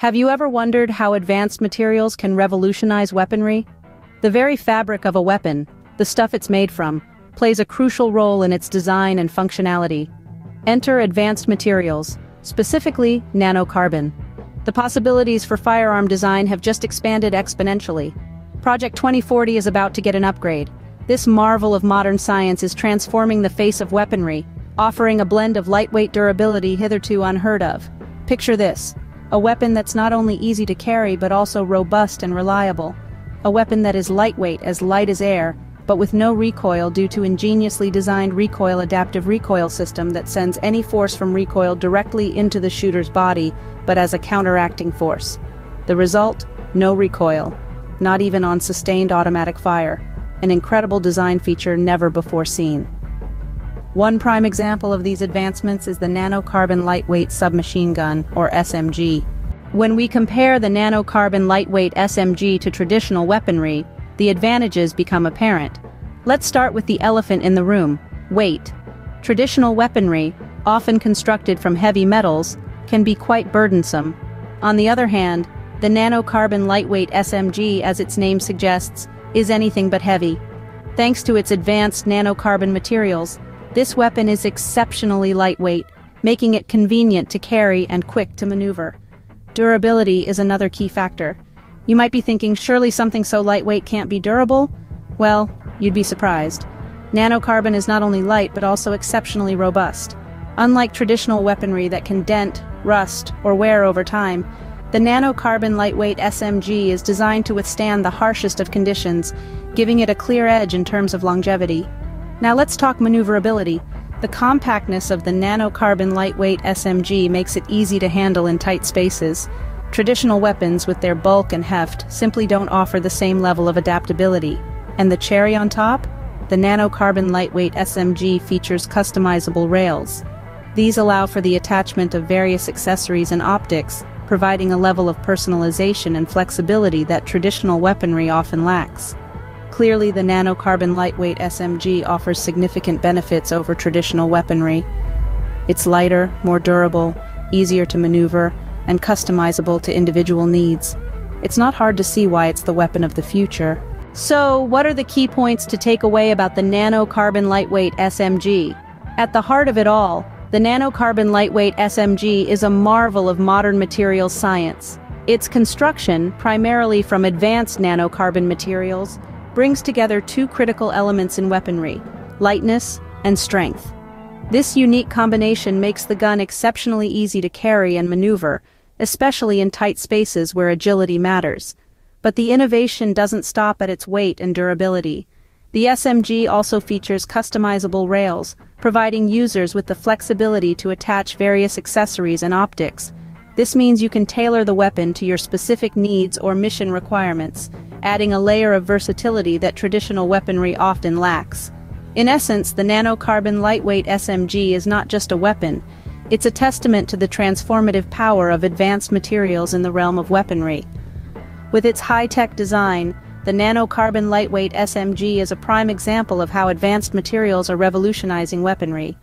Have you ever wondered how advanced materials can revolutionize weaponry? The very fabric of a weapon, the stuff it's made from, plays a crucial role in its design and functionality. Enter advanced materials, specifically nanocarbon. The possibilities for firearm design have just expanded exponentially. Project 2040 is about to get an upgrade. This marvel of modern science is transforming the face of weaponry, offering a blend of lightweight durability hitherto unheard of. Picture this. A weapon that's not only easy to carry but also robust and reliable. A weapon that is lightweight as light as air, but with no recoil due to ingeniously designed recoil adaptive recoil system that sends any force from recoil directly into the shooter's body, but as a counteracting force. The result? No recoil. Not even on sustained automatic fire. An incredible design feature never before seen. One prime example of these advancements is the nanocarbon lightweight submachine gun, or SMG. When we compare the nanocarbon lightweight SMG to traditional weaponry, the advantages become apparent. Let's start with the elephant in the room, weight. Traditional weaponry, often constructed from heavy metals, can be quite burdensome. On the other hand, the nanocarbon lightweight SMG, as its name suggests, is anything but heavy. Thanks to its advanced nanocarbon materials, this weapon is exceptionally lightweight, making it convenient to carry and quick to maneuver. Durability is another key factor. You might be thinking surely something so lightweight can't be durable? Well, you'd be surprised. Nanocarbon is not only light but also exceptionally robust. Unlike traditional weaponry that can dent, rust, or wear over time, the nanocarbon lightweight SMG is designed to withstand the harshest of conditions, giving it a clear edge in terms of longevity. Now let's talk maneuverability. The compactness of the nanocarbon lightweight SMG makes it easy to handle in tight spaces. Traditional weapons with their bulk and heft simply don't offer the same level of adaptability. And the cherry on top? The nanocarbon lightweight SMG features customizable rails. These allow for the attachment of various accessories and optics, providing a level of personalization and flexibility that traditional weaponry often lacks. Clearly the nanocarbon lightweight SMG offers significant benefits over traditional weaponry. It's lighter, more durable, easier to maneuver, and customizable to individual needs. It's not hard to see why it's the weapon of the future. So, what are the key points to take away about the nanocarbon lightweight SMG? At the heart of it all, the nanocarbon lightweight SMG is a marvel of modern materials science. Its construction, primarily from advanced nanocarbon materials, brings together two critical elements in weaponry, lightness and strength. This unique combination makes the gun exceptionally easy to carry and maneuver, especially in tight spaces where agility matters. But the innovation doesn't stop at its weight and durability. The SMG also features customizable rails, providing users with the flexibility to attach various accessories and optics. This means you can tailor the weapon to your specific needs or mission requirements, adding a layer of versatility that traditional weaponry often lacks. In essence, the nanocarbon lightweight SMG is not just a weapon, it's a testament to the transformative power of advanced materials in the realm of weaponry. With its high-tech design, the nanocarbon lightweight SMG is a prime example of how advanced materials are revolutionizing weaponry.